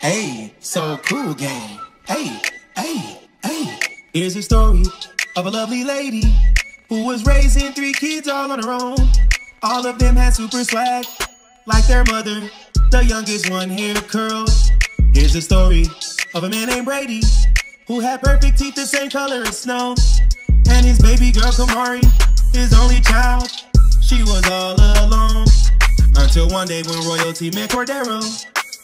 Hey, so cool gang. Hey, hey, hey. Here's a story of a lovely lady who was raising three kids all on her own. All of them had super swag, like their mother. The youngest one hair curled. Here's a story of a man named Brady who had perfect teeth the same color as snow. And his baby girl Kamari, his only child, she was all alone. Until one day when royalty met Cordero,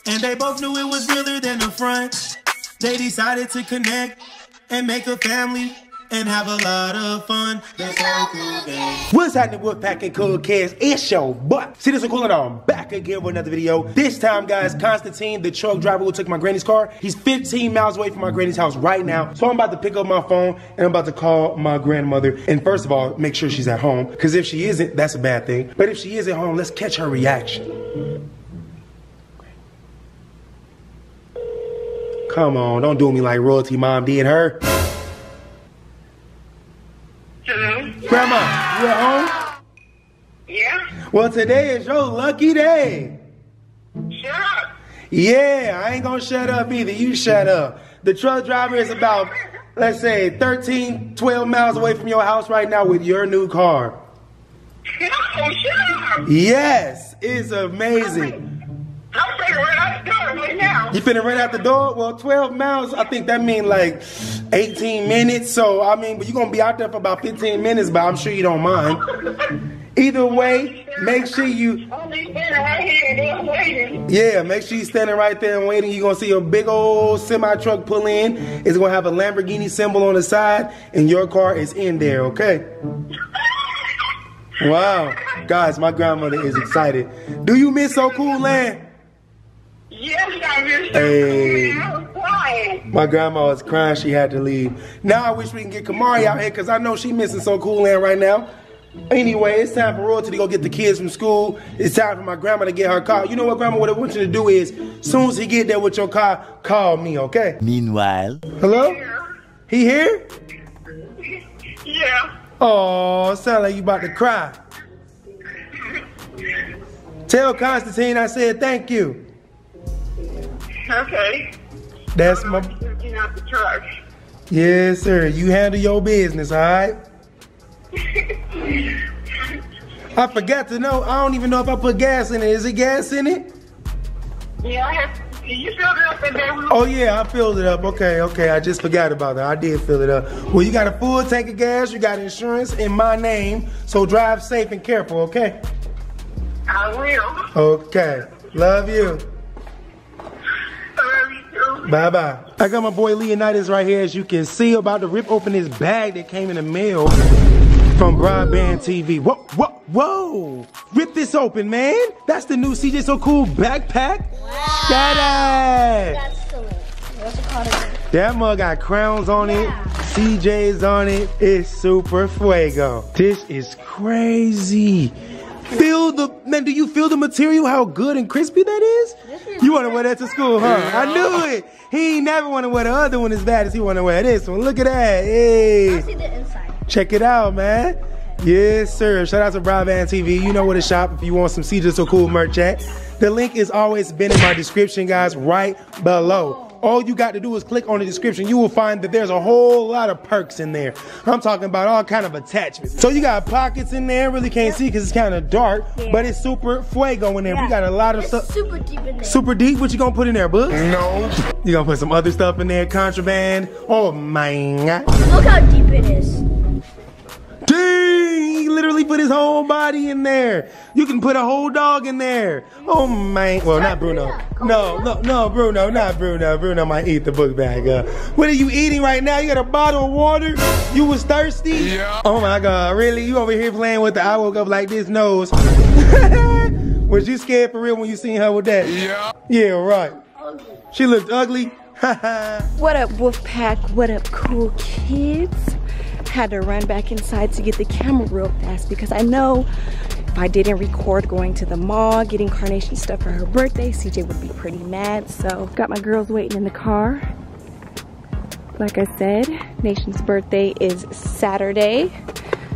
and they both knew it was realer than the front. They decided to connect and make a family and have a lot of fun. That's so cool. What's happening Wolfpack and Cool Kids? It's your butt. See this is cooling on back again with another video. This time, guys, Constantine, the truck driver who took my granny's car, he's 15 miles away from my granny's house right now. So I'm about to pick up my phone and I'm about to call my grandmother. And first of all, make sure she's at home. Because if she isn't, that's a bad thing. But if she is at home, let's catch her reaction. Come on, don't do me like royalty mom did her. Hello? Grandma, you at home? Yeah? Well, today is your lucky day. Shut up. Yeah, I ain't gonna shut up either. You shut up. The truck driver is about, let's say, 13, 12 miles away from your house right now with your new car. No, shut up. Yes, it's amazing. Now. You finna run out the door? Well, 12 miles, I think that mean like 18 minutes. So, I mean, but you're gonna be out there for about 15 minutes, but I'm sure you don't mind. Either way, make sure you, yeah, make sure you're standing right there and waiting. You're gonna see a big old semi truck pull in. It's gonna have a Lamborghini symbol on the side, and your car is in there, okay? Wow. Guys, my grandmother is excited. Do you miss So Cool Land? Yes, I miss Hey. you. I was crying. My grandma was crying she had to leave. Now I wish we can get Kamari out here because I know she missing So Cool Land right now. Anyway, it's time for Royalty to go get the kids from school. It's time for my grandma to get her car. You know what, grandma? What I want you to do is, soon as he get there with your car, call me, okay? Meanwhile, Hello? Yeah. He here? Yeah. Oh, sound like you about to cry. Tell Constantine I said thank you. Okay. That's my Get out the truck. yes, sir. You handle your business, all right? I forgot to know. I don't even know if I put gas in it. Is it gas in it? Yeah, I have. You filled it up and then we Oh yeah, I filled it up. Okay, okay. I just forgot about that. I did fill it up. Well, you got a full tank of gas. You got insurance in my name. So drive safe and careful. Okay. I will. Okay. Love you. Bye bye. I got my boy Leonidas right here, as you can see, about to rip open this bag that came in the mail from Broadband TV. Whoa, whoa, whoa! Rip this open, man. That's the new CJ So Cool backpack. That. That's the link. What's it called again? That mug got crowns on it, CJ's on it. It's super fuego. This is crazy. Feel the man. Do you feel the material? How good and crispy that is? You want to wear that to school, huh? I knew it. He ain't never want to wear the other one as bad as he want to wear this one. Look at that. Hey, Let's see the inside. check it out, man. Yes, sir. Shout out to Broadband TV. You know where to shop if you want some CJ So Cool merch at. The link is always been in my description, guys, right below. All you got to do is click on the description. You will find that there's a whole lot of perks in there. I'm talking about all kind of attachments. So you got pockets in there. Really can't see because it's kind of dark, Yeah. but it's super fuego in there. We got a lot of stuff. super deep in there. Super deep. What you gonna put in there, bud? No. You gonna put some other stuff in there? Contraband. Oh my god. Look how deep it is. Dang, he literally put his whole body in there. You can put a whole dog in there. Oh man, well not Bruno. No, no, no, Bruno, not Bruno. Bruno might eat the book bag up. What are you eating right now? You got a bottle of water? You was thirsty? Yeah. Oh my God, really? You over here playing with the I woke up like this nose? was you scared for real when you seen her with that? Yeah. Yeah, right. She looked ugly. What up, Wolfpack? What up, cool kids? Had to run back inside to get the camera real fast because I know if I didn't record going to the mall, getting Karnation stuff for her birthday, CJ would be pretty mad. So, got my girls waiting in the car. Like I said, Nation's birthday is Saturday.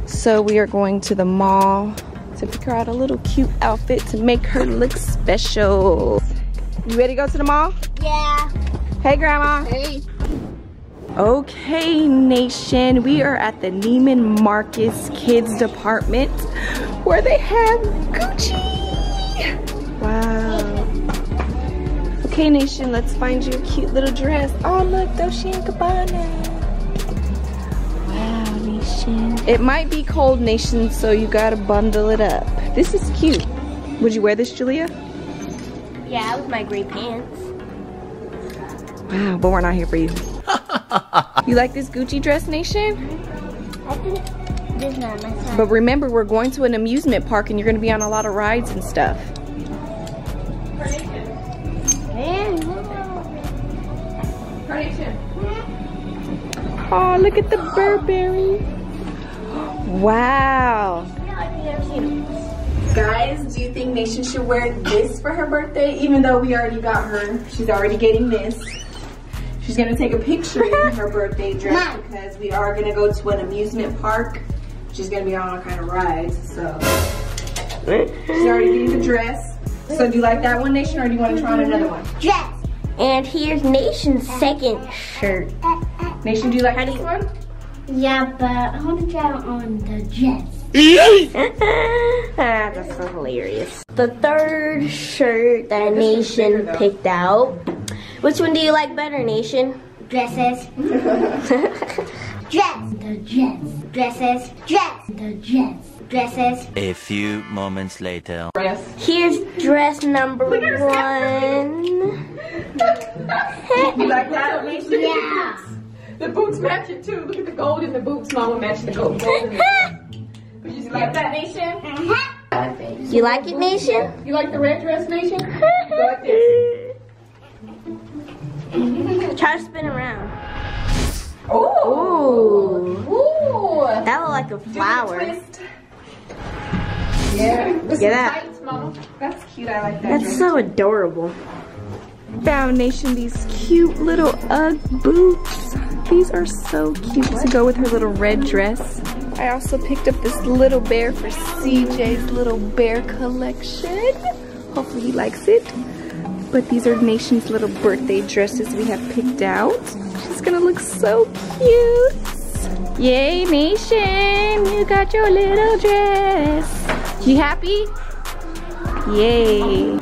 So, we are going to the mall to figure out a little cute outfit to make her look special. You ready to go to the mall? Yeah. Hey, Grandma. Hey. Okay, Nation, we are at the Neiman Marcus Kids Department where they have Gucci. Wow. Okay, Nation, let's find you a cute little dress. Oh, look, Dolce & Gabbana. Wow, Nation. It might be cold, Nation, so you gotta bundle it up. This is cute. Would you wear this, Jalea? Yeah, with my gray pants. Wow, but we're not here for you. you like this Gucci dress, Nation? I think this is not my size. But remember, we're going to an amusement park and you're gonna be on a lot of rides and stuff. Oh, look at the Burberry. Wow. Guys, do you think Nation should wear this for her birthday? Even though we already got her, she's already getting this. She's gonna take a picture in her birthday dress because we are gonna go to an amusement park. She's gonna be on all kind of rides, so. She's already getting the dress. So do you like that one, Nation, or do you want to try on another one? Dress. And here's Nation's second shirt. Nation, do you like this one? Yeah, but I want to try on the dress. ah, that's so hilarious. The third shirt that Nation picked out. Which one do you like better, Nation? Dresses. dress. The dress. Dresses. Dress. The dress. Dresses. A few moments later. Here's dress number one. You like that, Nation? Yeah. The boots match it too. Look at the gold in the boots. Mama matched the gold. gold in the boots. You like that, Nation? Uh-huh. You like it, Nation? You like the red dress, Nation? You like this? Try to spin around. Ooh. Ooh. That look like a flower. Yeah. With some that- tights, That's cute. I like that. That's dress. so adorable. Foundation, these cute little Ugg boots. These are so cute to go with her little red dress. I also picked up this little bear for CJ's little bear collection. Hopefully he likes it. But these are Nation's little birthday dresses we have picked out. She's gonna look so cute. Yay, Nation! You got your little dress. You happy? Yay.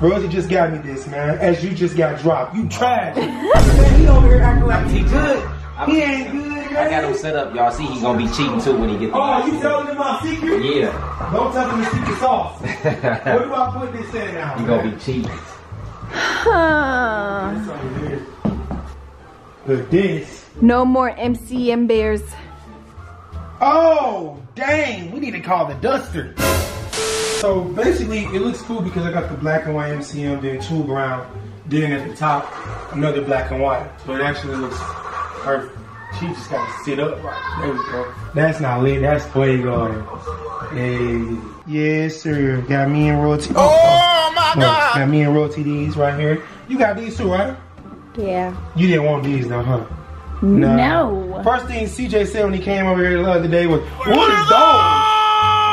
Rosie just got me this, man. As you just got dropped. You trash. man, he over here acting like he good. He ain't good, man. I got him set up. Y'all see he gonna be cheating too when he get the Oh, you telling him my secret? Yeah, Don't tell him the secret sauce. Where do I put this in now? he gonna be cheating. Huh. Look, this. No more MCM bears. Oh, dang. We need to call the duster. So basically, it looks cool because I got the black and white MCM, then two brown, then at the top, another black and white. So it actually looks perfect. She just got to sit up right. There we go. That's not lit. That's fuego. Hey. Yes, sir. Got me and Royalty. Oh, oh, oh, my God. Got me and Royalty these right here. You got these too, right? Yeah. You didn't want these though, huh? No. First thing CJ said when he came over here the other day was, what is those?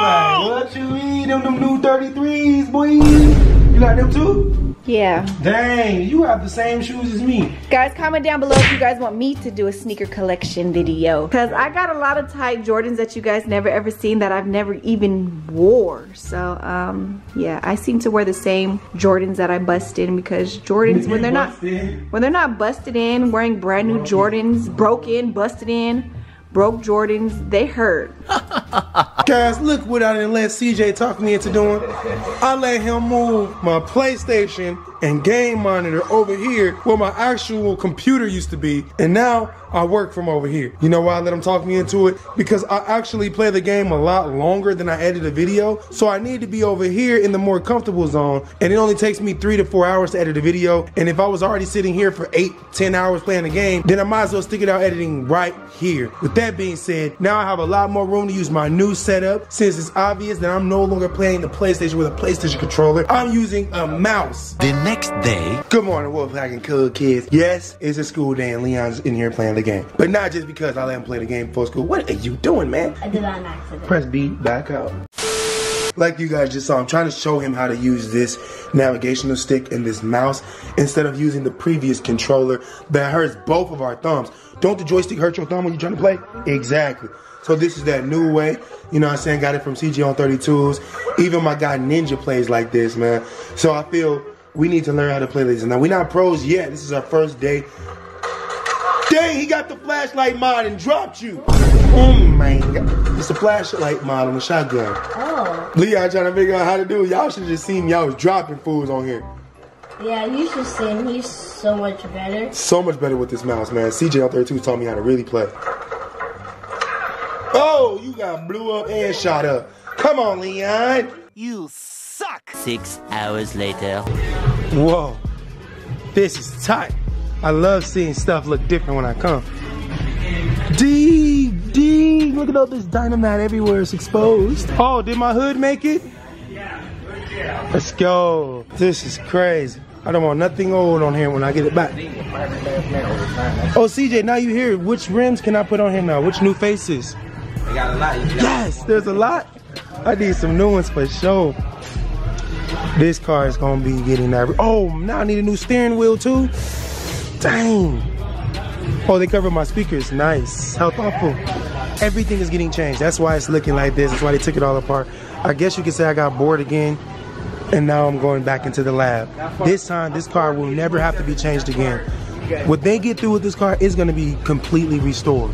Like, what you eat? Them, them new 33s, boy. You got them too? Yeah. Dang, you have the same shoes as me. Guys, comment down below if you guys want me to do a sneaker collection video. Because I got a lot of tight Jordans that you guys never ever seen that I've never even wore. So, um, yeah, I seem to wear the same Jordans that I bust in because Jordans, when they're not, when they're not busted in, wearing brand new Jordans, broken, busted in, broke Jordans, they hurt. Guys, look what I didn't let CJ talk me into doing. I let him move my PlayStation and game monitor over here where my actual computer used to be. And now I work from over here. You know why I let him talk me into it? Because I actually play the game a lot longer than I edit a video. So I need to be over here in the more comfortable zone. And it only takes me three to four hours to edit a video. And if I was already sitting here for eight, ten hours playing the game, then I might as well stick it out editing right here. With that being said, now I have a lot more room to use my new setup since it's obvious that I'm no longer playing the PlayStation with a PlayStation controller. I'm using a mouse. The next day. Good morning, Wolfpack and Cool Kids. Yes, it's a school day and Leon's in here playing the game. But not just because I let him play the game before school. What are you doing, man? I did that on accident. Press B, back up. like you guys just saw, I'm trying to show him how to use this navigational stick and this mouse instead of using the previous controller that hurts both of our thumbs. Don't the joystick hurt your thumb when you're trying to play? Exactly. So this is that new way. You know what I'm saying? Got it from CJ on 32s. Even my guy Ninja plays like this, man. So I feel we need to learn how to play this. Now, we're not pros yet. This is our first day. Dang, he got the flashlight mod and dropped you. Oh my god. It's a flashlight mod on the shotgun. Oh. Leon trying to figure out how to do it. Y'all should have just seen me. y'all was dropping fools on here. Yeah, you should see him. He's so much better. So much better with this mouse, man. CJ on 32 taught me how to really play. Oh, you got blew up and shot up. Come on, Leon. You suck! Six hours later. Whoa. This is tight. I love seeing stuff look different when I come. D, D, look at all this dynamite everywhere. It's exposed. Oh, did my hood make it? Yeah. Let's go. This is crazy. I don't want nothing old on here when I get it back. Oh, CJ, now you here. Which rims can I put on here now? Which new faces? They got a lot. Yes, there's a lot. I need some new ones for sure. This car is gonna be getting that. Oh, now I need a new steering wheel too. Dang. Oh, they covered my speakers. Nice. How thoughtful. Everything is getting changed. That's why it's looking like this. That's why they took it all apart. I guess you could say I got bored again. And now I'm going back into the lab. This time, this car will never have to be changed again. What they get through with this car is going to be completely restored.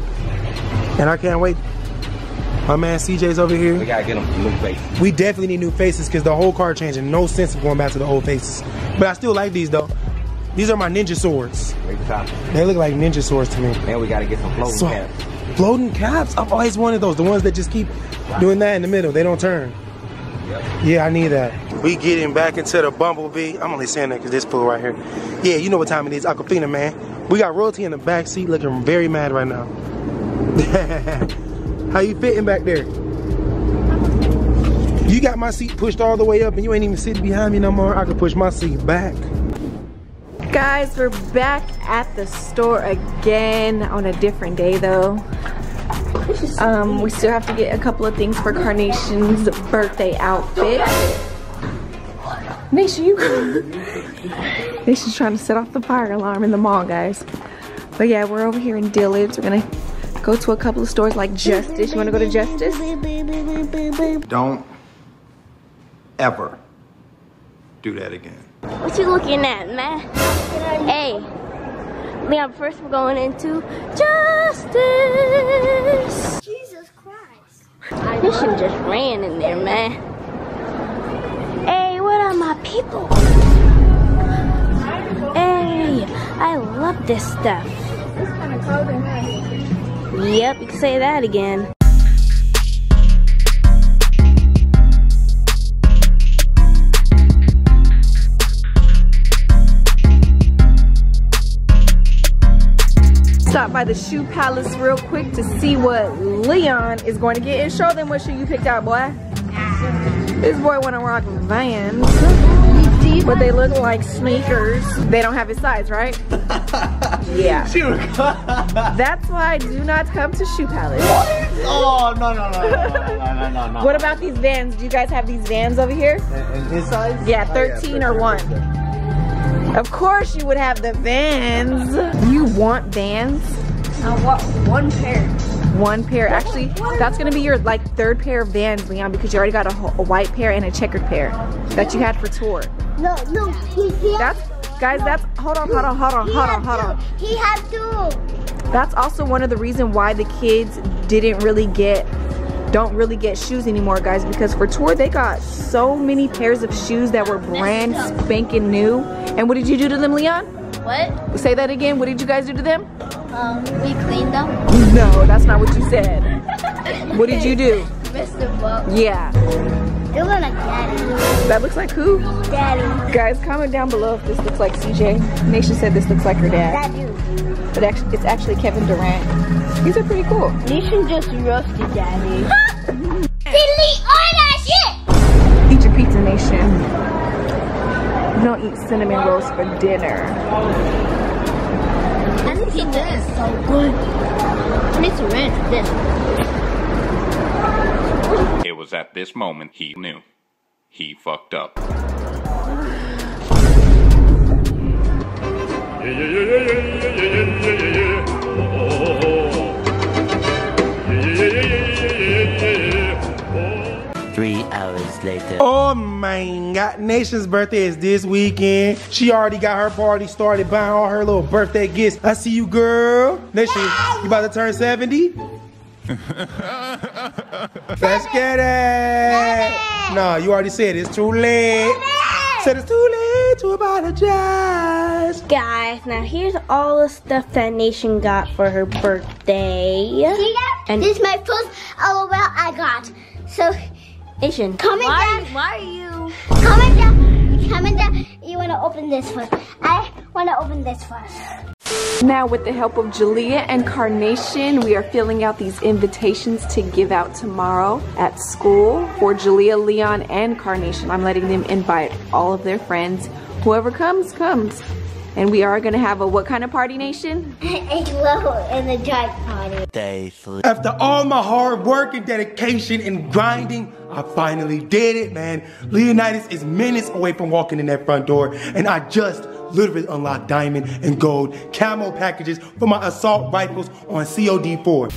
And I can't wait. My man CJ's over here. We gotta get them new faces. We definitely need new faces because the whole car changing. No sense of going back to the old faces. But I still like these though. These are my ninja swords. They look like ninja swords to me. And we gotta get some floating So, caps. floating caps? I've always wanted those. The ones that just keep doing that in the middle. They don't turn. Yep. Yeah, I need that. We getting back into the Bumblebee. I'm only saying that because this fool right here. Yeah, you know what time it is. Aquafina, man. We got royalty in the back seat looking very mad right now. How you fitting back there? You got my seat pushed all the way up and you ain't even sitting behind me no more. I can push my seat back. Guys, we're back at the store again on a different day though. Um, we still have to get a couple of things for Karnation's birthday outfit. Nation, you Nation's trying to set off the fire alarm in the mall, guys. But yeah, we're over here in Dillard's. We're gonna go to a couple of stores like Justice. You wanna go to Justice? Don't ever do that again. What you looking at, man? Hey, Leon, first we're going into justice. Jesus Christ. This Mission just ran in there, man. Hey, what are my people? Hey, I love this stuff. Yep, you can say that again. Stop by the Shoe Palace real quick to see what Leon is going to get and show them what shoe you picked out, boy. This boy want to rock Vans, but they look like sneakers. They don't have his size, right? yeah. That's why I do not come to Shoe Palace. What? Oh, no, no, no, no, no, no, no. what about these vans? Do you guys have these vans over here? And his size? Yeah, 13 oh, yeah, or 1. Of course you would have the Vans. You want Vans? I want one pair. One pair. Actually, that's gonna be your like third pair of Vans, Leon, because you already got a, a white pair and a checkered pair that you had for tour. No, no, he, he That's guys. That's hold on, hold on, hold on, hold on, hold on. He had two. That's also one of the reason why the kids didn't really get don't really get shoes anymore guys because for tour they got so many pairs of shoes that were brand spanking new and what did you do to them leon What? say that again what did you guys do to them Um, we cleaned them. no that's not what you said what did you do Missed them up. yeah Like daddy. that looks like who Daddy. guys comment down below if this looks like cj nation said this looks like her dad Daddy. but actually it's actually kevin durant these are pretty cool Nation just roasted daddy. Delete all that shit! Eat your pizza nation. Don't eat cinnamon rolls for dinner. This pizza is so good. I need to rent this. It was at this moment he knew. he fucked up. Three hours later. Oh my God, Nation's birthday is this weekend. She already got her party started buying all her little birthday gifts. I see you, girl. Nation, you about to turn 70? Let's get it. No, you already said it's too late. Said it's too late to apologize. Guys, now here's all the stuff that Nation got for her birthday. And- this is my first oh, LOL I got. So Nation, Comment why, down- why are you? comment down, comment down. You wanna open this first? I wanna open this first. Now with the help of Jalea and Karnation, we are filling out these invitations to give out tomorrow at school for Jalea, Leon, and Karnation. I'm letting them invite all of their friends. Whoever comes, comes. And we are gonna have a what kind of party nation? a glow in the dark party. Day three. After all my hard work and dedication and grinding, I finally did it, man. Leonidas is minutes away from walking in that front door, and I just literally unlocked diamond and gold camo packages for my assault rifles on COD4.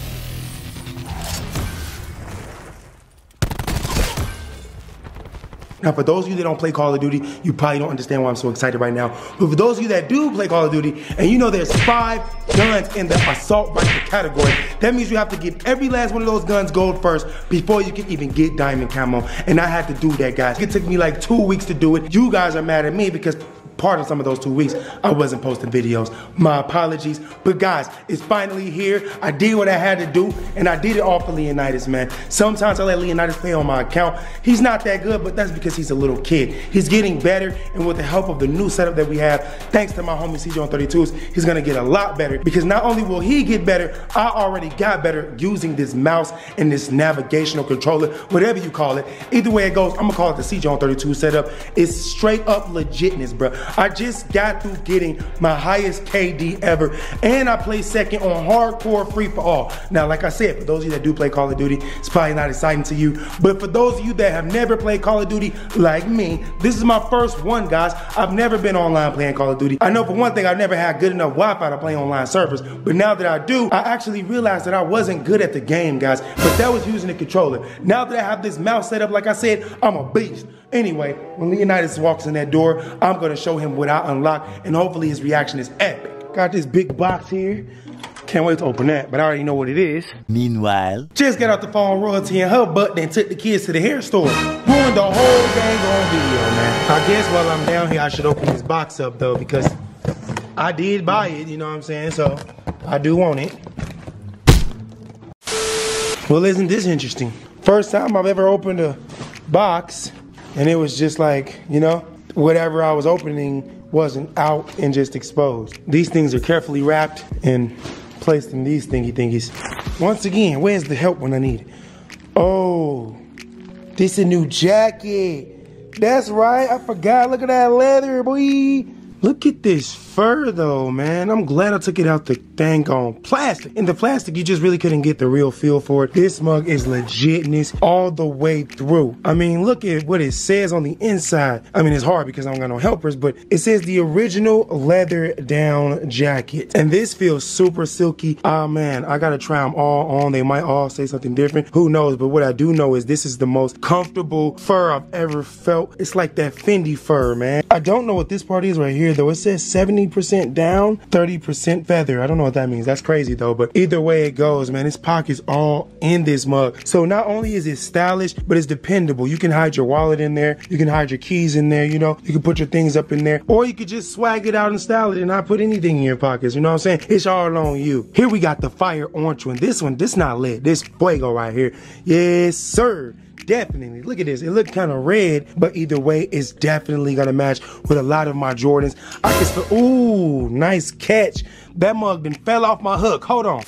Now, for those of you that don't play Call of Duty, you probably don't understand why I'm so excited right now. But for those of you that do play Call of Duty, and you know there's five guns in the assault rifle category, that means you have to get every last one of those guns gold first before you can even get diamond camo. And I had to do that, guys. It took me like two weeks to do it. You guys are mad at me because part of some of those two weeks, I wasn't posting videos. My apologies. But guys, it's finally here. I did what I had to do, and I did it all for Leonidas, man. Sometimes I let Leonidas play on my account. He's not that good, but that's because he's a little kid. He's getting better, and with the help of the new setup that we have, thanks to my homie CJ on 32s, he's gonna get a lot better. Because not only will he get better, I already got better using this mouse and this navigational controller, whatever you call it. Either way it goes, I'm gonna call it the CJ on 32 setup. It's straight up legitness, bro. I just got through getting my highest KD ever, and I play second on hardcore free for all. Now, like I said, for those of you that do play Call of Duty, it's probably not exciting to you, but for those of you that have never played Call of Duty like me, this is my first one, guys. I've never been online playing Call of Duty. I know for one thing, I've never had good enough Wi-Fi to play online servers, but now that I do, I actually realized that I wasn't good at the game, guys, but that was using the controller. Now that I have this mouse set up, like I said, I'm a beast. Anyway, when Leonidas walks in that door, I'm gonna show him what I unlock, and hopefully his reaction is epic. Got this big box here. Can't wait to open that, but I already know what it is. Meanwhile, Just got off the phone royalty and her butt, then took the kids to the hair store. Ruined the whole dang on video, man. I guess while I'm down here, I should open this box up though, because I did buy it, you know what I'm saying? So I do want it. Well, isn't this interesting? First time I've ever opened a box, and it was just like, you know, whatever I was opening wasn't out and just exposed. These things are carefully wrapped and placed in these thingy thingies. Once again, where's the help when I need it? Oh, this a new jacket. That's right, I forgot. Look at that leather, boy. Look at this fur though, man. I'm glad I took it out the dang on plastic. In the plastic, you just really couldn't get the real feel for it. This mug is legitness all the way through. I mean, look at what it says on the inside. I mean, it's hard because I don't got no helpers, but it says the original leather down jacket. And this feels super silky. Ah, man, I gotta try them all on. They might all say something different. Who knows? But what I do know is this is the most comfortable fur I've ever felt. It's like that Fendi fur, man. I don't know what this part is right here, though. It says 70% down, 30% feather. I don't know what that means. That's crazy, though. But either way it goes, man, this pocket's all in this mug. So not only is it stylish, but it's dependable. You can hide your wallet in there. You can hide your keys in there, you know. You can put your things up in there. Or you could just swag it out and style it and not put anything in your pockets. You know what I'm saying? It's all on you. Here we got the fire orange one. This one, this not lit. This fuego right here. Yes, sir. Definitely. Look at this. It looked kind of red, but either way, it's definitely gonna match with a lot of my Jordans. I can ooh, nice catch. That mug then fell off my hook. Hold on.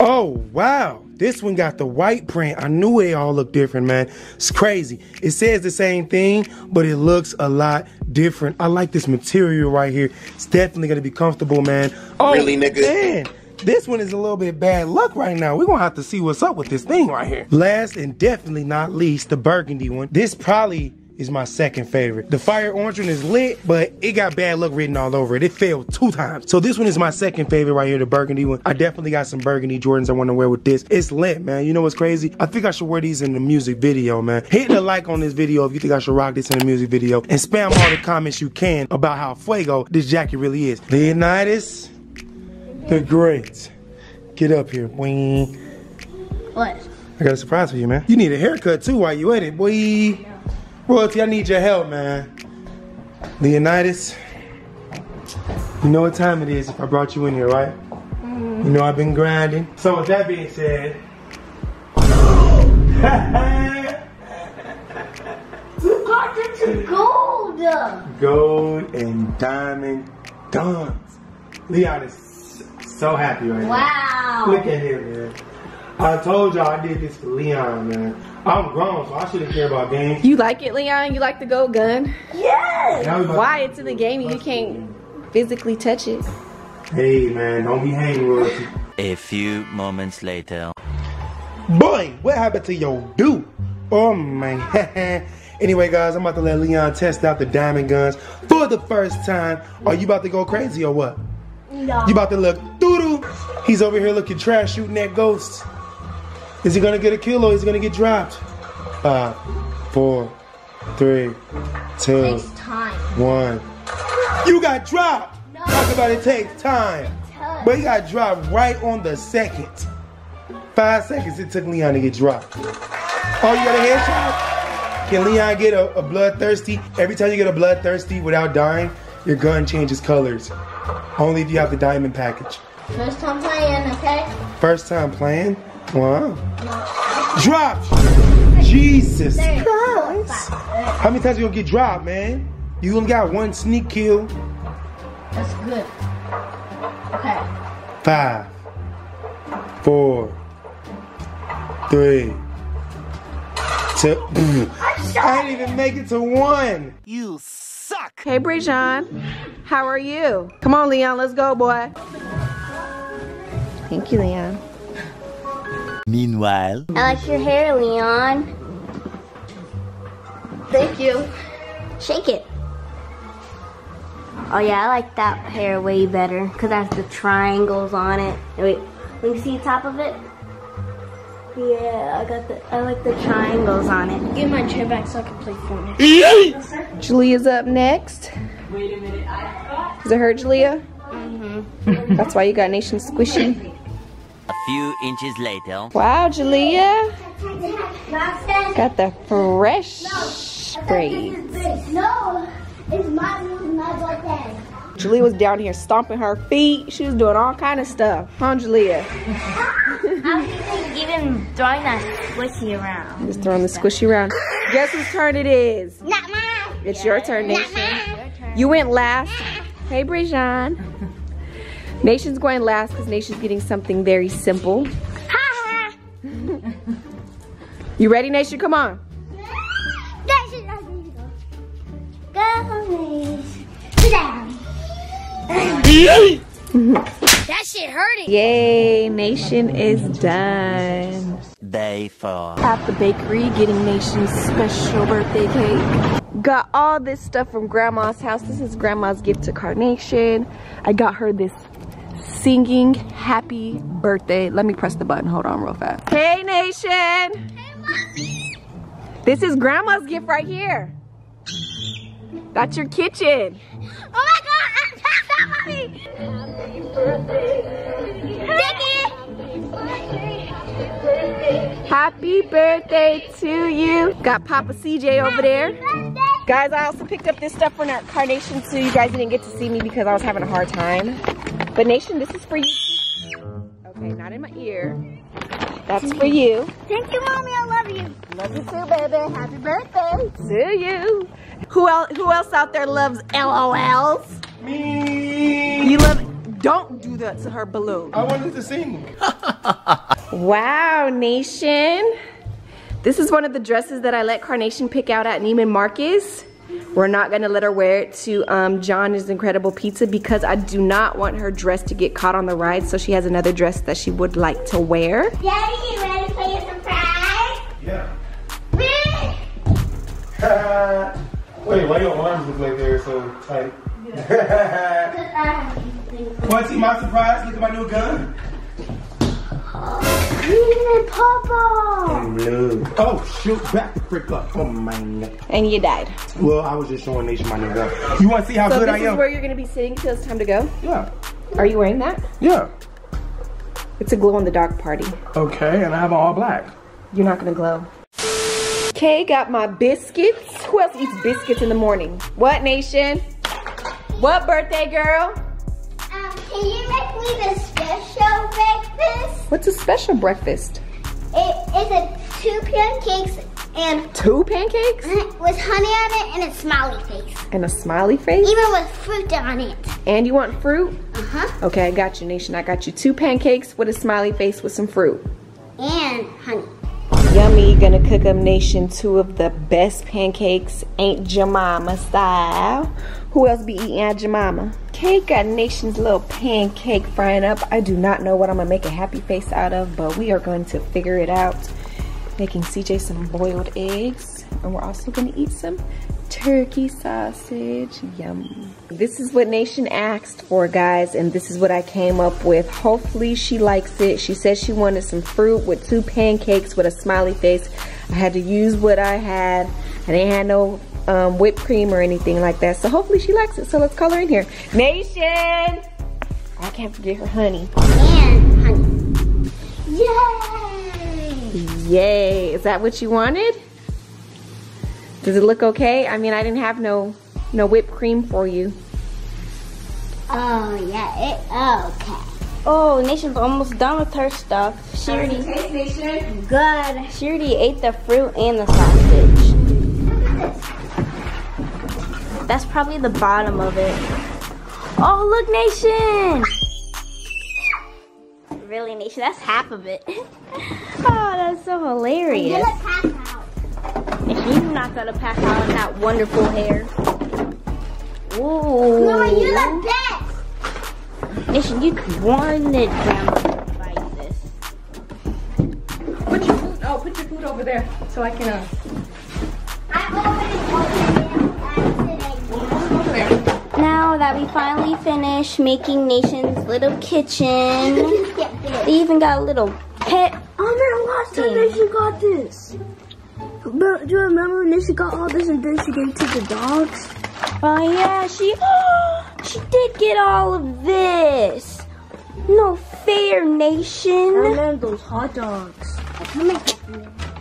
Oh, wow. This one got the white print. I knew they all look different, man. It's crazy. It says the same thing, but it looks a lot different. I like this material right here. It's definitely gonna be comfortable, man. Oh, Really, nigga? Man. This one is a little bit bad luck right now. We're gonna have to see what's up with this thing right here. Last and definitely not least, the burgundy one. This probably is my second favorite. The fire orange one is lit, but it got bad luck written all over it. It failed two times. So this one is my second favorite right here, the burgundy one. I definitely got some burgundy Jordans I want to wear with this. It's lit, man. You know what's crazy? I think I should wear these in the music video, man. Hit the like on this video if you think I should rock this in the music video. And spam all the comments you can about how fuego this jacket really is. Leonidas, the great. Get up here, boy. What? I got a surprise for you, man. You need a haircut too while you at it, boy. Royalty, I need your help, man. Leonidas, you know what time it is if I brought you in here, right? Mm-hmm. You know I've been grinding. So with that being said, You got it to gold. gold and diamond guns. Leon is so happy right now. Wow. Look at him, man. I told y'all I did this for Leon, man. I'm grown, so I shouldn't care about games. You like it, Leon? You like the gold gun? Yes. Now we about to- Why? It's in the game and you can't physically touch it. Hey, man, don't be hanging royalty. A few moments later. Boy, what happened to your dude? Oh man. anyway, guys, I'm about to let Leon test out the diamond guns for the first time. Are you about to go crazy or what? No. You about to look doo-doo. He's over here looking trash shooting at ghosts. Is he gonna get a kill or is he gonna get dropped? Five, four, three, two, one. You got dropped! Talk about it takes time. But he got dropped right on the second. Five seconds it took Leon to get dropped. Oh, you got a headshot? Can Leon get a, a bloodthirsty? Every time you get a bloodthirsty without dying, your gun changes colors. Only if you have the diamond package. First time playing, okay? First time playing? Wow. Dropped! Jesus There. Christ! How many times you gonna get dropped, man? You only got one sneak kill. That's good. Okay. Five, four, three, two. I didn't even make it to one. You suck! Hey, Brejan. How are you? Come on, Leon. Let's go, boy. Thank you, Leon. Meanwhile, I like your hair, Leon. Thank you. Shake it. Oh yeah, I like that hair way better because it has the triangles on it. Wait, let me see the top of it. Yeah, I got the. I like the triangles on it. Get my chair back so I can play Fortnite. Jalea's up next. Wait a minute. Does it hurt, Jalea? Mm-hmm. That's why you got Nation Squishy. a few inches later. Wow, Jalea. Got Got the fresh braids. No, it's my, my birthday. Jalea was down here stomping her feet. She was doing all kind of stuff. Huh, Jalea? I'm even throwing that squishy around. Just throwing the squishy around. Guess whose turn it is? Not mine. It's your turn, Nation. You went last. Hey, Brejan. Nation's going last because Nation's getting something very simple. You ready, Nation? Come on. That's it. Go, please. Sit down. That shit hurting. Yay, Nation is done. Day four. At the bakery getting Nation's special birthday cake. Got all this stuff from Grandma's house. This is Grandma's gift to Karnation. I got her this singing happy birthday. Let me press the button. Hold on real fast. Hey, Nation. This is Grandma's gift right here. That's your kitchen. Oh my god, I'm mommy. Happy birthday. Happy birthday to you. Got Papa CJ over there. Guys, I also picked up this stuff for our Karnation so you guys didn't get to see me because I was having a hard time. But Nation, this is for you. Okay, not in my ear. That's for you. Thank you, mommy. I love you. Love you too, baby. Happy birthday to you. Who else, who else out there loves LOLs? Me. You love, don't do that to her balloon. I wanted to sing. Wow, Nation. This is one of the dresses that I let Karnation pick out at Neiman Marcus. We're not gonna let her wear it to um, John's Incredible Pizza because I do not want her dress to get caught on the ride. So she has another dress that she would like to wear. Daddy, you ready for your surprise? Yeah. Wait, why your arms look like they're so tight? Want to see my surprise? Look at my new gun. Even Papa. Blue. Oh, shoot, back the frick up. Oh, my God. And you died. Well, I was just showing Nation my new gun. You want to see how good I am? So this is where you're gonna be sitting till it's time to go? Yeah. Are you wearing that? Yeah. It's a glow in the dark party. Okay, and I have all black. You're not gonna glow. Okay, got my biscuits. Who else eats biscuits in the morning? What nation? What birthday girl? Um, can you make me the special breakfast? What's a special breakfast? It is a two pancakes and Two pancakes with honey on it and a smiley face. and a smiley face? Even with fruit on it. And you want fruit? Uh-huh. Okay, I got you, nation. I got you two pancakes with a smiley face with some fruit. And honey. Yummy, gonna cook up nation two of the best pancakes, Aunt Jemima style. Who else be eating Aunt Jemima? Cake got nation's little pancake frying up. I do not know what I'm gonna make a happy face out of, but we are going to figure it out. Making CJ some boiled eggs, and we're also gonna eat some turkey sausage. Yum. This is what Nation asked for, guys, and this is what I came up with. Hopefully she likes it. She said she wanted some fruit with two pancakes with a smiley face. I had to use what I had. I didn't have no um, whipped cream or anything like that. So hopefully she likes it. So let's call her in here. Nation! I can't forget her honey. And honey. Yay! Yay. Is that what you wanted? Does it look okay? I mean, I didn't have no no whipped cream for you. Oh, yeah, it, okay. Oh, Nation's almost done with her stuff. She already, Good. she already ate the fruit and the sausage. That's probably the bottom of it. Oh, look, Nation! Really, Nation? That's half of it. oh, that's so hilarious. Get a pass out. Nation, you knocked out a pack out in that wonderful hair. Ooh. Mama, you're the best. Nation, you wanted grandma to advise this. Put your food, oh, put your food over there so I can, uh, I opened it over there. Now that we finally finished making Nation's little kitchen, they even got a little pet. Oh man, last time. Nisha got this. But do you remember when Nisha got all this and then she gave it to the dogs? Oh yeah, she she did get all of this. No fair, Nation. And then those hot dogs.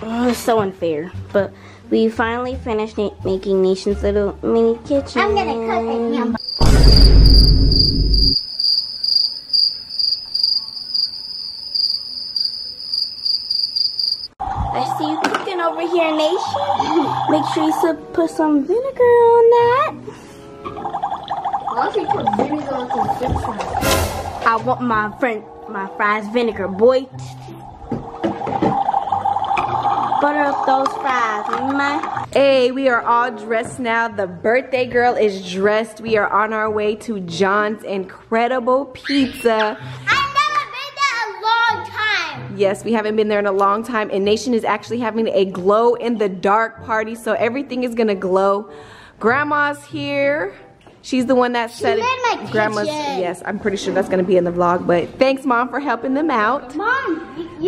Oh, it's so unfair. But we finally finished na- making Nation's little mini kitchen. I'm gonna cook it. Yum. I see you cooking over here, Nation. Make sure you put some vinegar on that. Why don't you put vinegar on some french fries? I want my friend, my fries vinegar, boy. Butter up those fries, man. Hey, we are all dressed now. The birthday girl is dressed. We are on our way to John's Incredible Pizza. I've never been there a long time. Yes, we haven't been there in a long time, and Nation is actually having a glow in the dark party, so everything is gonna glow. Grandma's here. She's the one that said made it. Grandma's kitchen. yes, I'm pretty sure that's gonna be in the vlog. But thanks, mom, for helping them out. Mom,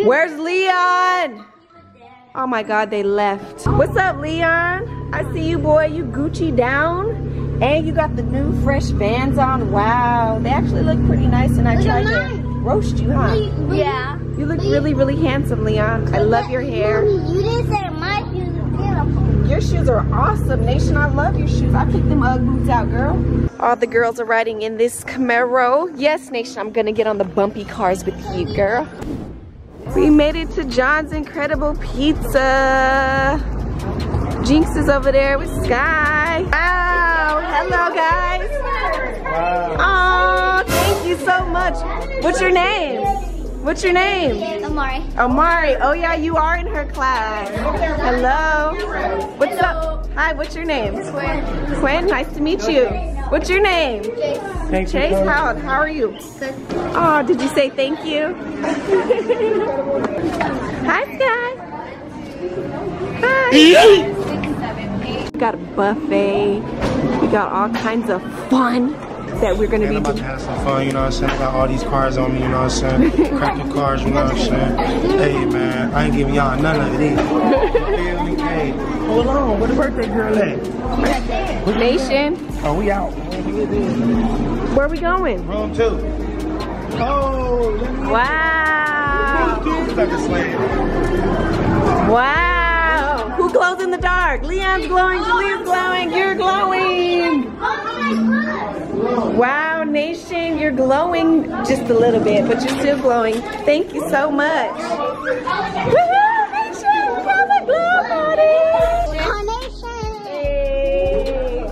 Where's Leon? Oh my God, they left. What's up, Leon? I see you, boy. You Gucci down, and you got the new fresh Vans on. Wow, they actually look pretty nice, and I Look tried to roast you, huh? Yeah. You look really, really handsome, Leon. I love your hair. Mommy, you didn't say my shoes are beautiful. Your shoes are awesome, Nation. I love your shoes. I picked them Ugg boots out, girl. All the girls are riding in this Camaro. Yes, Nation, I'm gonna get on the bumpy cars with you, girl. We made it to John's Incredible Pizza. Jinx is over there with Sky. Wow, hello guys. Oh, thank you so much. What's your name? What's your name? Amari. Omari. Oh yeah, you are in her class. Hello. What's up? Hi, what's your name? Quinn. Quinn, nice to meet you. What's your name? Thanks for Chase, coming. how, how are you? Good. Oh, did you say thank you? Hi, Sky. Hi. We got a buffet. We got all kinds of fun that we're gonna And be I'm about to have some fun, you know what I'm saying? I got all these cars on me, you know what I'm saying? Cracking cars, you know what I'm saying? Hey man, I ain't giving y'all none of it either. You feel me? Hey, hold on, where the birthday girl at? Nation, Oh, we out. where are we going? Room two. Oh, Wow. It's like a slam. Wow. Who glows in the dark? Leon's glowing, Jalea's glowing, you're glowing. Wow, Nation, you're glowing just a little bit, but you're still glowing. Thank you so much. Woohoo, Nation, we got the glow buddy. Hey.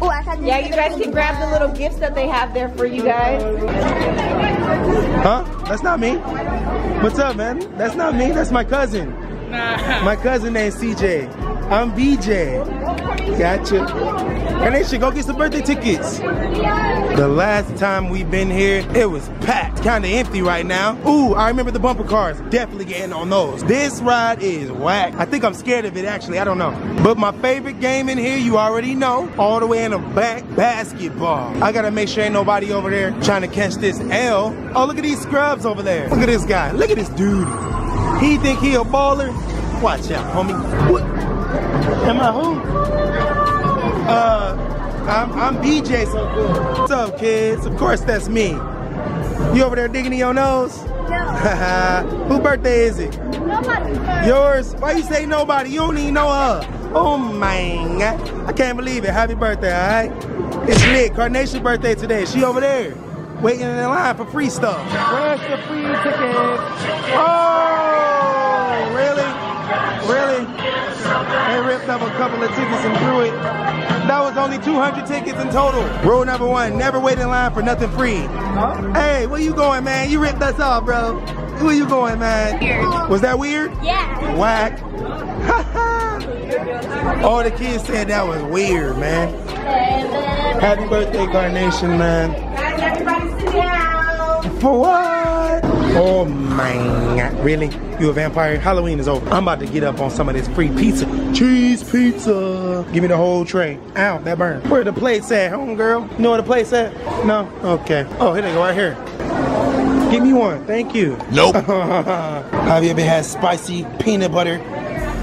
Oh, I thought Yeah, you guys can grab the little gifts that they have there for you guys. Huh? That's not me. What's up, man? That's not me. That's my cousin. My cousin named CJ. I'm BJ. Gotcha. And they should go get some birthday tickets. The last time we've been here, it was packed. Kinda empty right now. Ooh, I remember the bumper cars. Definitely getting on those. This ride is whack. I think I'm scared of it actually. I don't know. But my favorite game in here, you already know. All the way in the back, basketball. I gotta make sure ain't nobody over there trying to catch this L. Oh, look at these scrubs over there. Look at this guy. Look at this dude. He think he a baller? Watch out, homie. What? Am I who? Uh, I'm, I'm BJ so good. What's up, kids? Of course, that's me. You over there digging in your nose? No. Who birthday is it? Nobody. Yours? Why you say nobody? You don't even know her. Oh man, I can't believe it. Happy birthday, all right? It's lit. Karnation's birthday today. She over there, waiting in line for free stuff. Where's the free ticket? Oh, really? Really? They ripped up a couple of tickets and threw it. That was only 200 tickets in total. Rule number one, never wait in line for nothing free. Huh? Hey, where you going, man? You ripped us off, bro. Where you going, man? Weird. Was that weird? Yeah. Whack. All the kids said that was weird, man. Happy birthday, Karnation, man. Guys, everybody sit down. For what? Oh man, really? You a vampire? Halloween is over. I'm about to get up on some of this free pizza. Cheese pizza. Give me the whole tray. Ow, that burned. Where the plates at, home girl? You know where the plates at? No? Okay. Oh, here they go, right here. Give me one, thank you. Nope. Have you ever had spicy peanut butter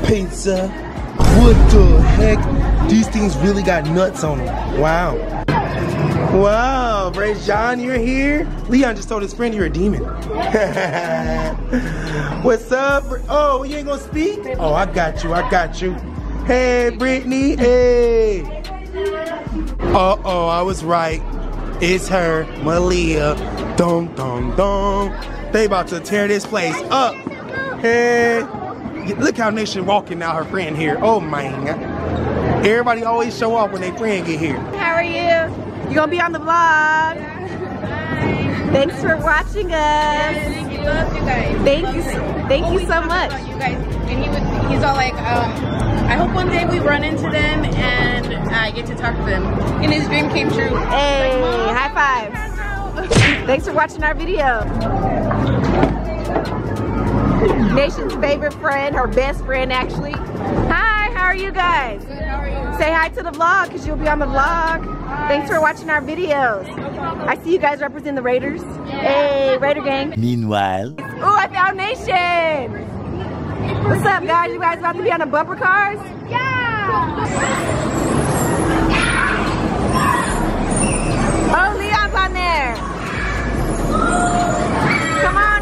pizza? What the heck? These things really got nuts on them. Wow. Wow, Bray John, you're here? Leon just told his friend you're a demon. What's up? Oh, you ain't gonna speak? Oh, I got you, I got you. Hey, Brittany, hey. Uh-oh, I was right. It's her, Malia. Dum, dum, dum. They about to tear this place up. Hey. Look how Nation walking now, her friend here. Oh, man. Everybody always show up when they friend get here. How are you? You gonna be on the vlog? Thanks for watching us. He loves you guys. Thank you, thank you so much. You guys, and he was, he's all like, um, I hope one day we run into them and I get to talk to them. And his dream came true. Hey, high five. Thanks for watching our video. Nation's favorite friend, her best friend actually. Hi, how are you guys? Good, how are you? Say hi to the vlog because you'll be on the vlog. Thanks for watching our videos. I see you guys represent the Raiders. Hey, Raider gang. Meanwhile, Ooh, I found Nation. What's up, guys? You guys about to be on the bumper cars? Yeah. Oh, Leon's on there. Come on,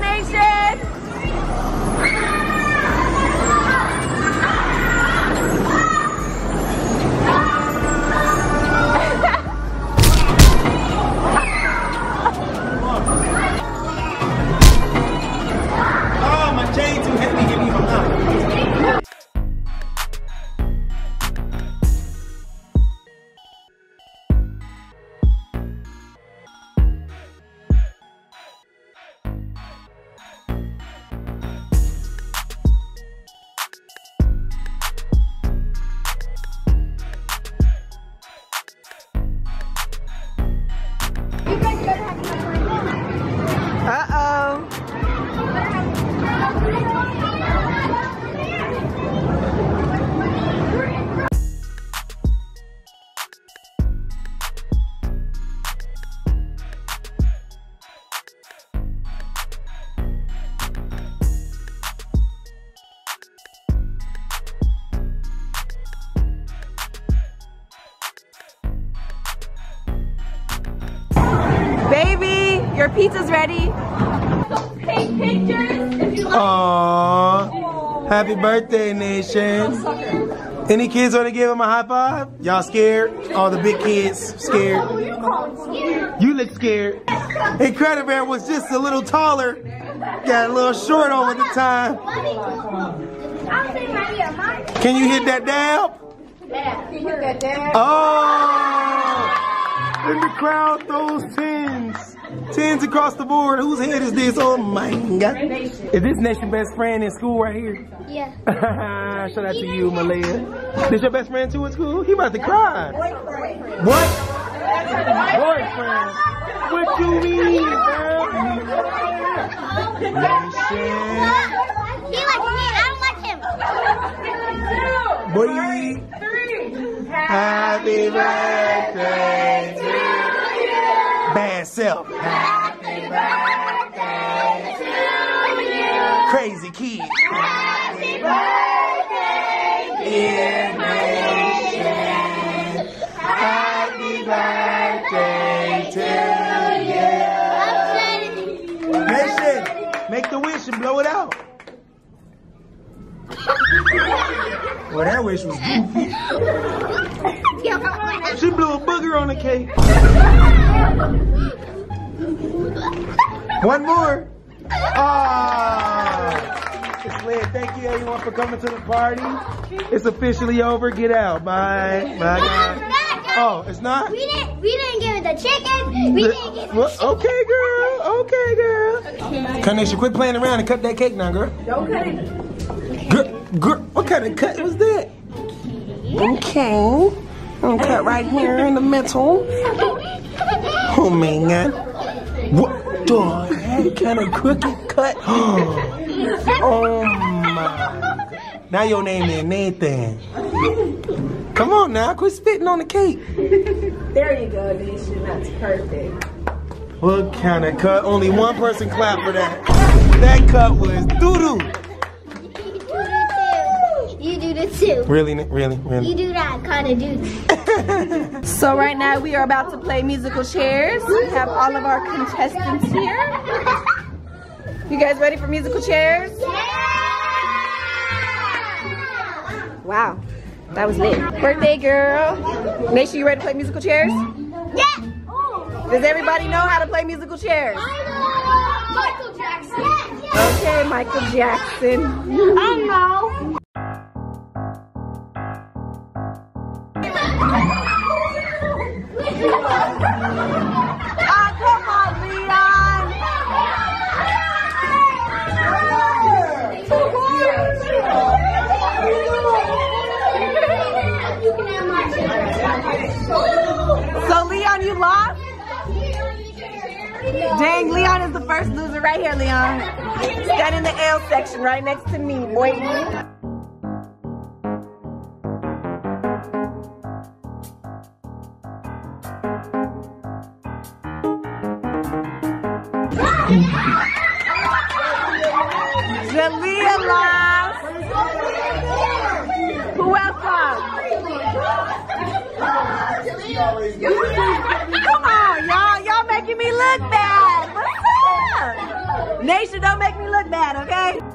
Happy birthday, nation. Any kids want to give him a high five? Y'all scared? All the big kids scared? You look scared. Hey, Credit Bear was just a little taller. Got a little short over the time. Can you hit that dab? Oh! And the crowd throws tens. Tens across the board. Whose head is this? Oh my god. Is this Nation best friend in school right here? Yeah. Shout out to you, Malaya. This your best friend too in school? He about to cry. What? Boyfriend. What you mean, girl? Nation. He likes me. I don't like him. Boy. Happy birthday to you. Bad self. Crazy kid. Happy birthday, dear nation. Happy birthday to you. Nation, make the wish and blow it out. Well, that wish was goofy. She blew a booger on the cake. One more. Ah. It's lit. Thank you everyone for coming to the party. It's officially over. Get out. Bye. Bye. guys. Oh, it's not? We didn't. We didn't give it the chicken. We didn't give it. What? Okay, girl. Okay, girl. Kanisha, quit playing around and cut that cake now, girl. Don't cut it. Girl, girl, what kind of cut was that? Okay. I'm cut right here in the middle. Oh man. What the heck kind of crooked cut? Oh my. Now your name is Nathan. Come on now, quit spitting on the cake. There you go. That's perfect. What kind of cut? Only one person clapped for that. That cut was doo-doo. You do the too. Really, really, You do that kind of do. So right now we are about to play musical chairs. We have all of our contestants here. You guys ready for musical chairs? Yeah! Wow, that was lit. Birthday girl. Nation, you ready to play musical chairs? Yeah. Oh. Does everybody know how to play musical chairs? Michael Jackson. Okay, Michael Jackson. I know. First loser right here, Leon. Stand in the L section right next to me, boy. Nation, don't make me look bad, okay?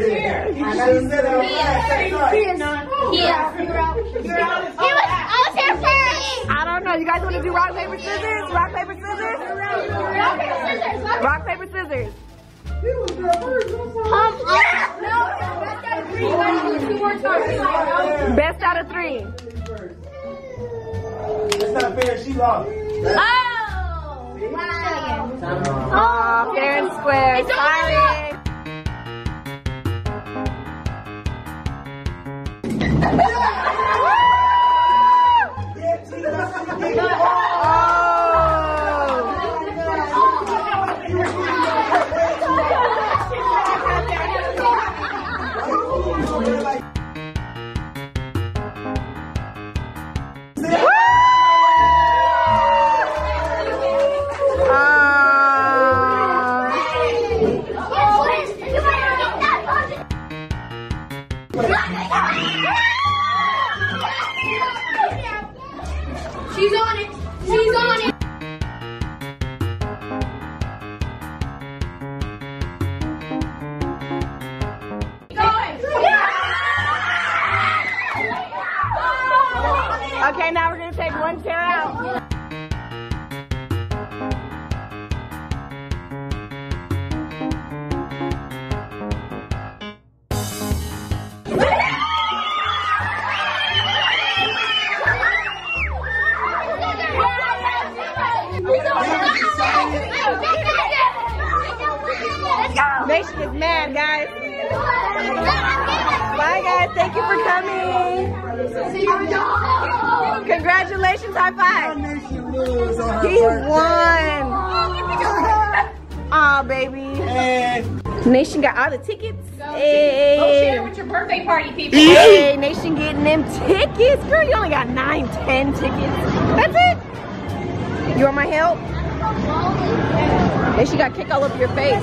Who's sharing You should have said that last He is not. He is. You're out. You're out. He was. I was here first. I don't know. You guys want to do rock, paper, scissors? Rock, paper, scissors? Rock, paper, scissors. Rock, Rock, paper, scissors. Come on. No. Best out of three. You gotta do two more times. Best out of three. It's not fair. She lost. Oh. Wow. Aw, fair and square. Sorry. She's is mad, guys. Bye, guys. Thank you for coming. Congratulations, high five. He won. Aw, baby. Nation got all the tickets. Go Hey. share with your birthday party people. Hey, Nation getting them tickets. Girl, you only got nine, ten tickets. That's it. You want my help? Nation got kick all over your face.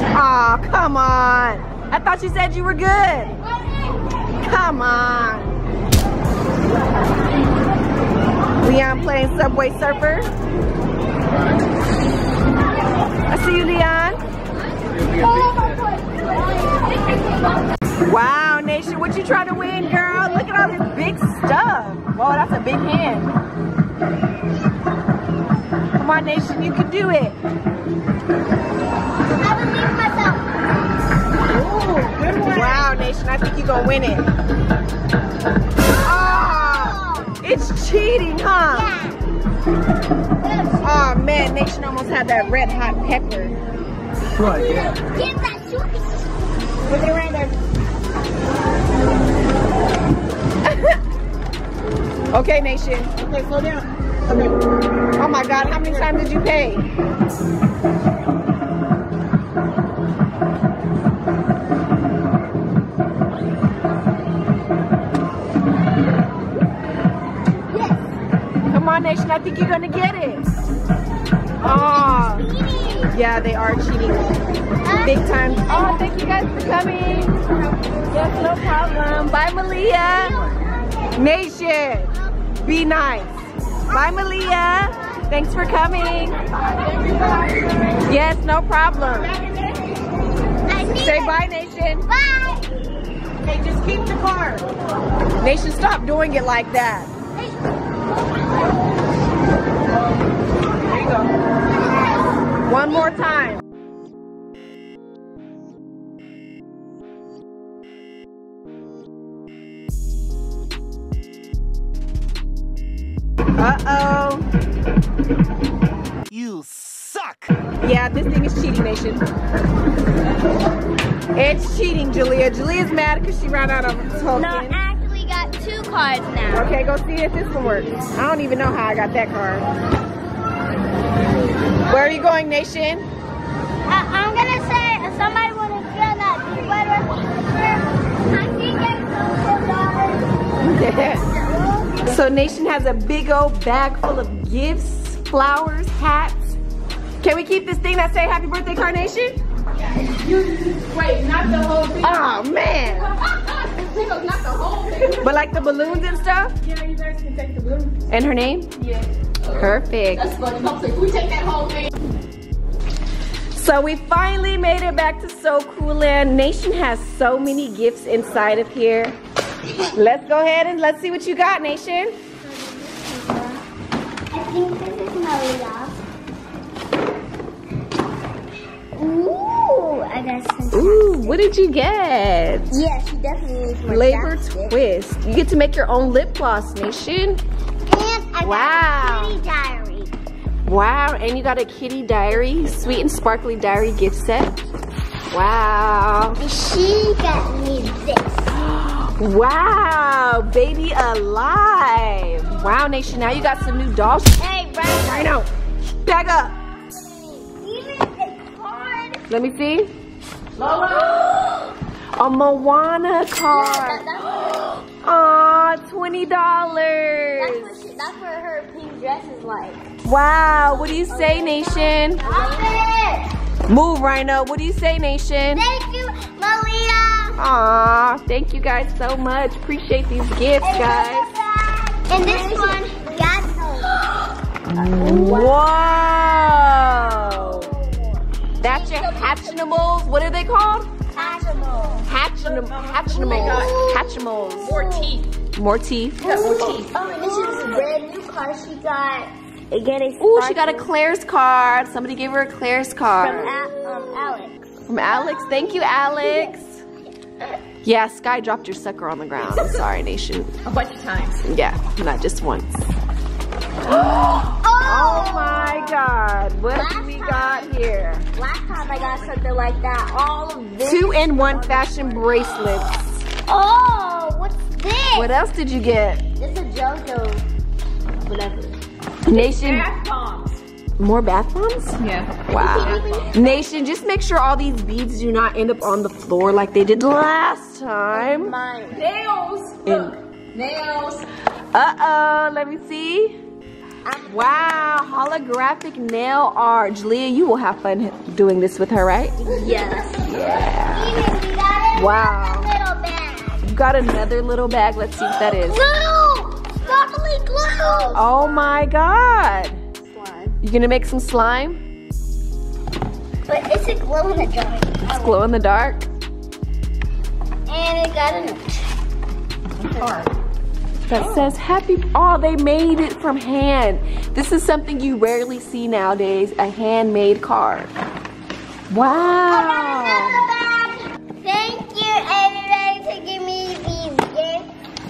Aw, come on. I thought you said you were good. Come on. Leon playing Subway Surfer. I see you, Leon. Wow, Nation, what you trying to win, girl? Look at all this big stuff. Whoa, that's a big hand. Come on, Nation, you can do it. Wow, Nation, I think you're gonna win it. Ah, it's cheating, huh? Oh man, Nation almost had that red hot pepper. Right, yeah. Get that short. Look it around there. okay, Nation. Okay, slow down. Okay. Oh my God, how many times did you pay? Come Nation, I think you're gonna get it. Oh, yeah, they are cheating big time. Oh, thank you guys for coming. Yes, no problem. Bye, Malia. Nation, be nice. Bye, Malia. Thanks for coming. Yes, no problem. Say bye, Nation. Bye. Hey, just keep the car. Nation, stop doing it like that. go. One more time. Uh-oh. You suck. Yeah, this thing is cheating, Nation. It's cheating, Jalea. Jalea's mad because she ran out of tokens. No, I actually got two cards now. Okay, go see if this one works. I don't even know how I got that card. Where are you going, Nation? I, I'm gonna say somebody would have done that sweater, I think it's So Nation has a big old bag full of gifts, flowers, hats. Can we keep this thing that say happy birthday Karnation? Wait, not the whole thing. Oh man. not the whole thing. But like the balloons and stuff? Yeah, you guys can take the balloons. And her name? Yeah. Perfect. That's funny. I'm we take that whole thing. So we finally made it back to So Cool Land. Nation has so many gifts inside of here. Let's go ahead and let's see what you got, Nation. I think this is Maria. Ooh, I got some. Ooh, what did you get? Yeah, she definitely needs more Flavor chapstick. twist. You get to make your own lip gloss, Nation. I Wow. got a kitty diary. Wow, and you got a kitty diary, sweet and sparkly diary gift set. Wow. She got me this. Wow, baby alive. Wow, Nation, now you got some new dolls. Hey, right. Right now. Back up. Even a card. Let me see. Lola. A Moana card. Aw, $20. that's, what she, that's what her pink dress is like. Wow, what do you say, Nation? Move, Rhino. What do you say, Nation? Thank you, Malia. Aw, thank you guys so much. Appreciate these gifts, guys. And this one, got Whoa! That's your Hatchimals. What are they called? Hatchimal. Hatchinim- Hatchimals. Hatchimals. More teeth. More teeth. More teeth. Oh, this is a brand new car she got. Again, a Ooh, she got a Claire's card. Somebody gave her a Claire's from card. A- um, Alex. From Alex. Thank you, Alex. Yeah, Sky dropped your sucker on the ground. I'm sorry, Nation. A bunch of times. Yeah, not just once. Oh, Oh my God, what Last we time- got here? Last time I got something like that. All of this. Two in one fashion bracelets. Oh, what's this? What else did you get? This is a JoJo. Whatever. Nation, Bath bombs. more bath bombs? Yeah. Wow. Nation, just make sure all these beads do not end up on the floor like they did last time. Mine. Nails. Look. Nails. Uh-oh, let me see. Wow, holographic nail art. Jalea, you will have fun doing this with her, right? Yes. Yeah. Even we got it. Wow. You got another little bag. Let's see what that is. Glue. Sparkly glue. Oh my God. Slime. You gonna make some slime? But it's a glow in the dark. It's glow in the dark. And it got a note. That oh. says happy, oh, they made it from hand. This is something you rarely see nowadays, a handmade card. Oh, wow.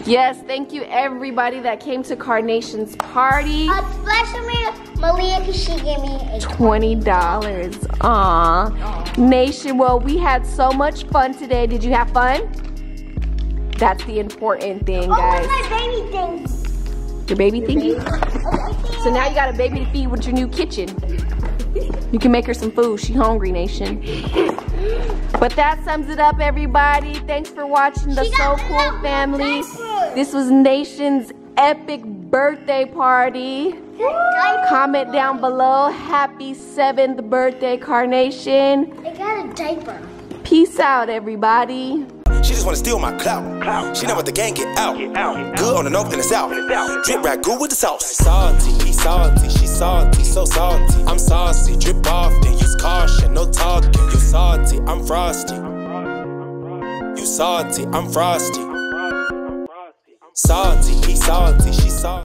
Yes, thank you everybody that came to Karnation's party. Especially Malia, because she gave me a $20. Aw. Nation, well, we had so much fun today. Did you have fun? That's the important thing, Oh, guys. my baby thing? Your baby thingy? So now you got a baby to feed with your new kitchen. You can make her some food. She hungry, Nation. But that sums it up, everybody. Thanks for watching the She So Cool family. Diapers. This was Nation's epic birthday party. Comment down below. Happy seventh birthday, Karnation. I got a diaper. Peace out, everybody. She just wanna steal my clout. She know what the gang get out. Good on the north and the south. Drip ragu with the sauce. Salty, he salty, she salty, so salty. I'm saucy, drip off often, use caution, no talking. You salty, I'm frosty. You salty, I'm frosty. Salty, he salty, she